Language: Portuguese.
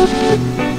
Música